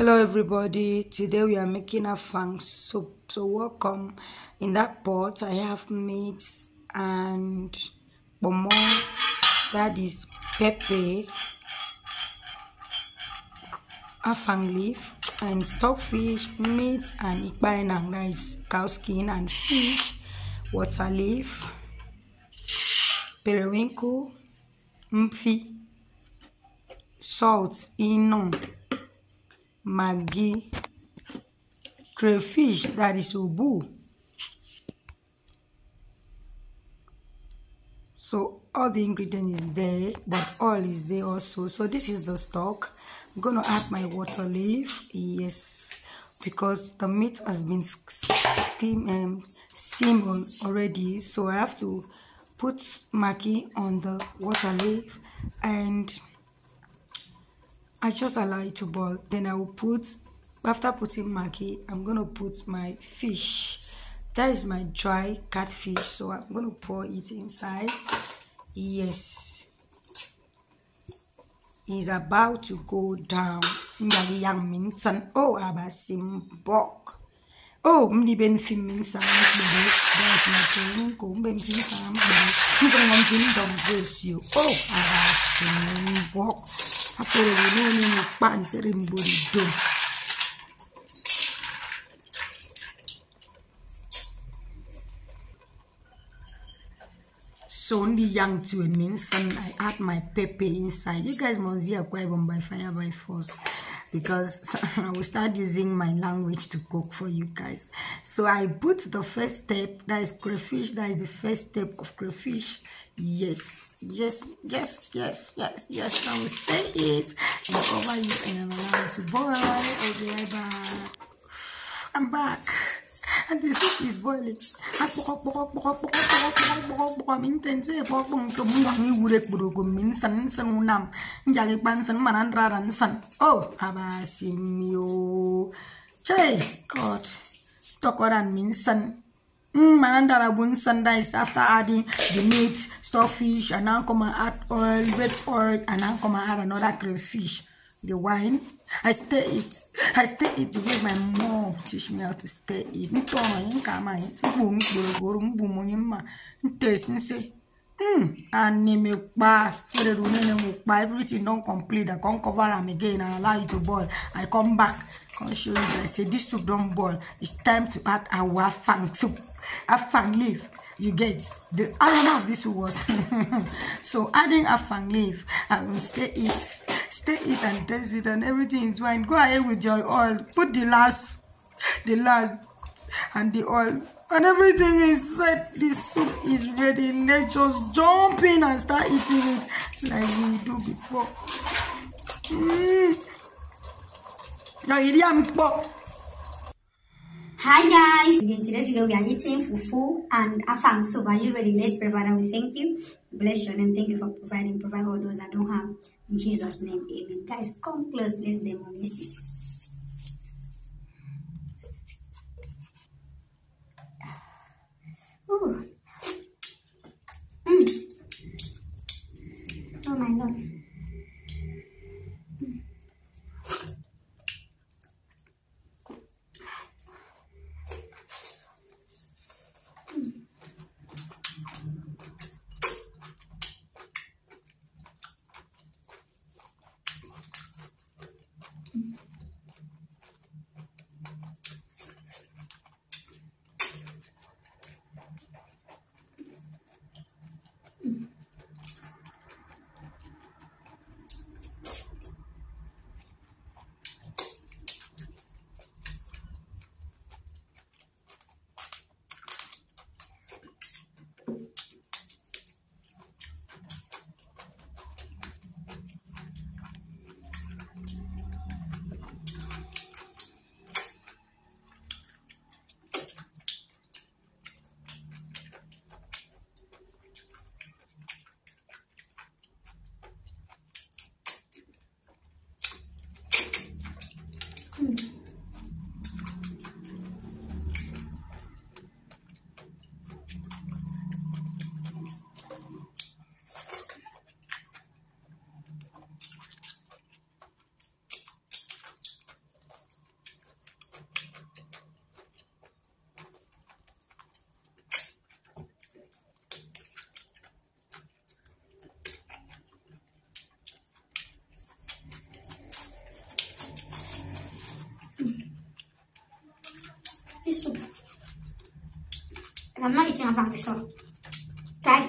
hello everybody. Today we are making afang soup. So welcome. In that pot i have meat and bomo that is pepper afang leaf and stockfish meat and ikpainang rice cow skin and fish water leaf periwinkle mfi salt inon maggi. Crayfish that is ubu. So all the ingredient is there but oil is there also. So this is the stock. I'm gonna add my water leaf yes because the meat has been steam um, steamed already. So i have to put maggi on the water leaf and I just allow it to boil. Then I will put, after putting maggi, I'm going to put my fish. That is my dry catfish. So I'm going to pour it inside. Yes. It's about to go down. Yang minsan. Oh, abasimbok. Oh, mli ben film minsan. There's my training. Kung ben film minsan. Mufang ngom film afere wenene mukpanisere mborido so only young to means and I add my pepper inside. You guys must hear quite by fire by force because I will start using my language to cook for you guys. So I put the first step, that is crayfish, that is the first step of crayfish. Yes, yes, yes, yes, yes, yes. I will stir it and cover it and allow it to boil. I'm back. and the soup is boiling. Mintense pokong tumungang iwurek burugum min san san unam. Njagi pan san manan raran san. Oh, abasimio. Che, God. Tokoran min san. Manandara bun sunrise after adding the meat, stockfish, and now come add oil, red oil, and now come add another crayfish. The wine, I stir it. I stir it the way my mom teach me how to stir it. Ntọrọ yin ka ma yin. Mgbu m gborogoro mgbu m onye mma. Ntesi nse. Hmm. And me pa fere runene mu pa everything don complete. I come cover am again and allow it to boil. I come back. Come show you guys. Say this soup don boil. It's time to add our fang soup. Afang leaf. You get the aroma of this was so adding afang leaf. I will stir it, stir it and taste it, and everything is fine. Go ahead with your oil. Put the last, the last, and the oil and everything is set the soup is ready let's just jump in and start eating it like we do before mm. Hi guys! In today's video we are eating fufu and afang soup. Are you ready? Let's prepare and we thank you. Bless your name. Thank you for providing. Provide for those that don't have. In Jesus' name, amen. Guys, come close. Let's. Ooh. Mm. Oh my lord. I'm not eating afang before. Try.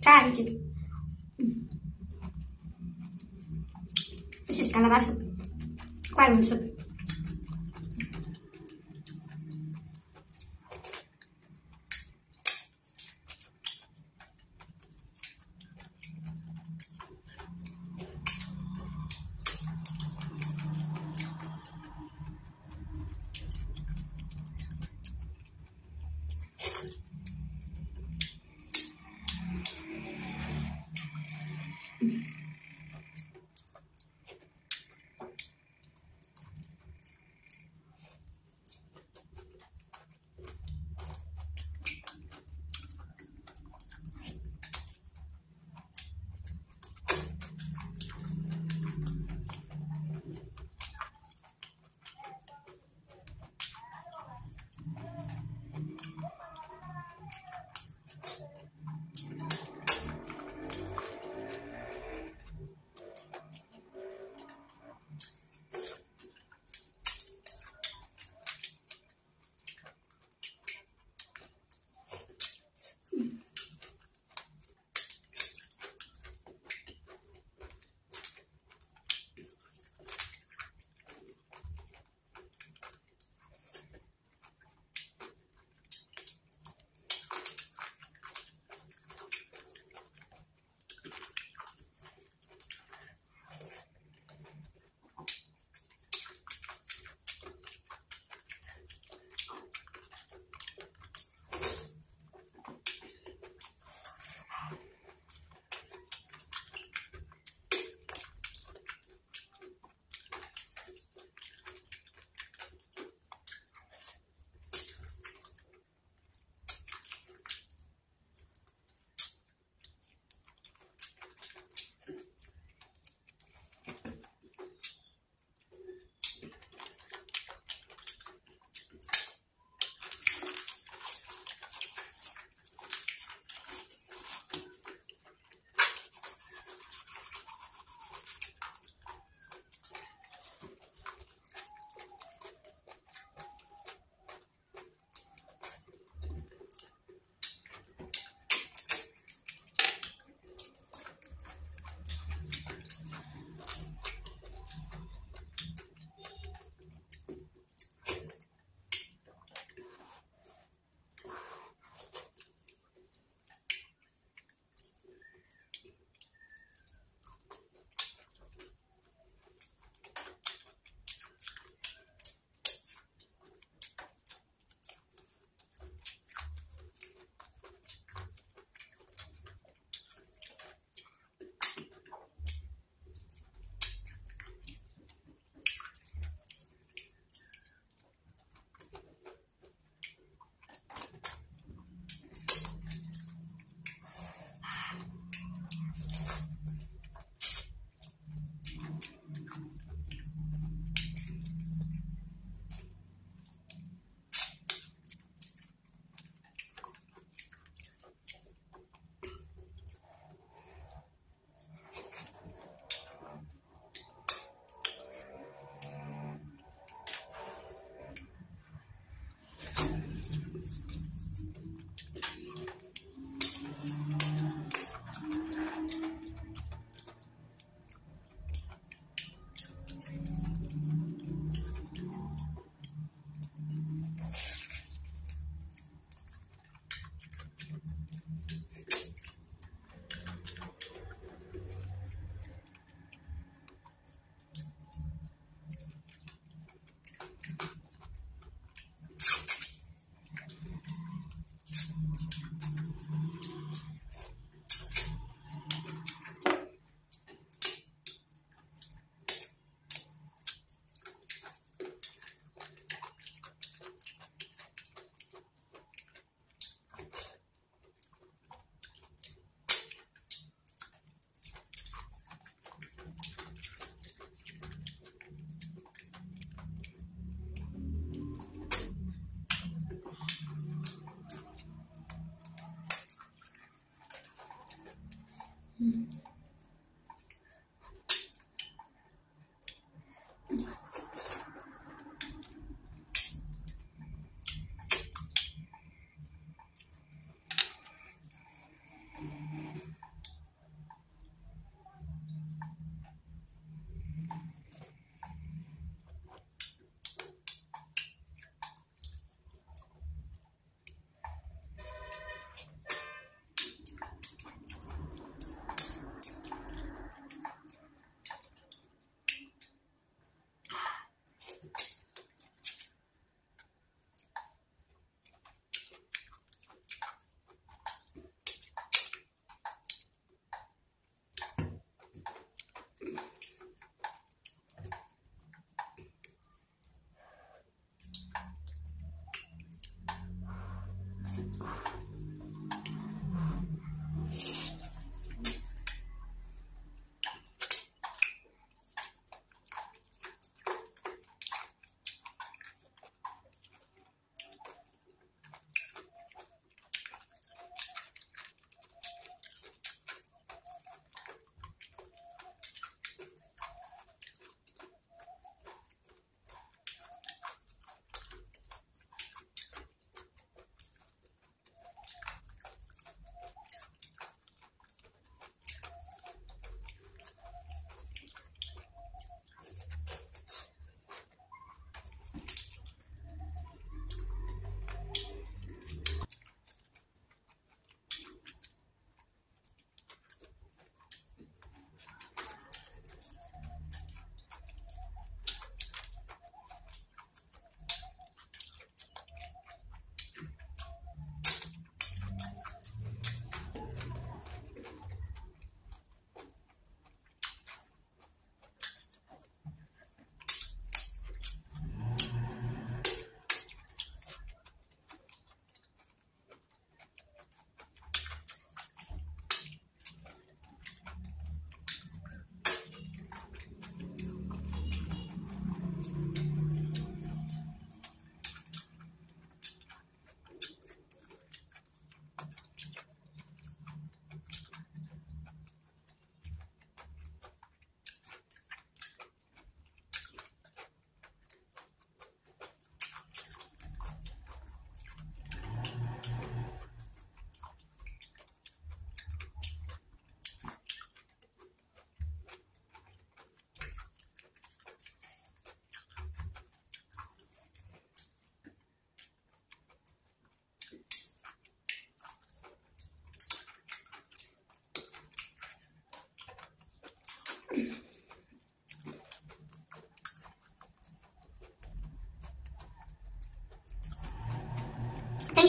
Try eat it. Mm. This is Calabar soup. Quite soup. Thank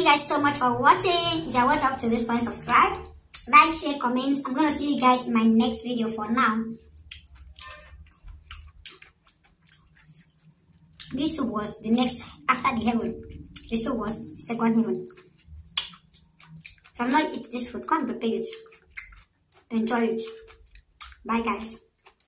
you guys so much for watching. If you are well up to this point, subscribe, like, share, comments. I'm gonna see you guys in my next video for now. This was the next after the heaven. This was second heaven. If I'm not eat this food, come prepare it. Enjoy it. Bye guys.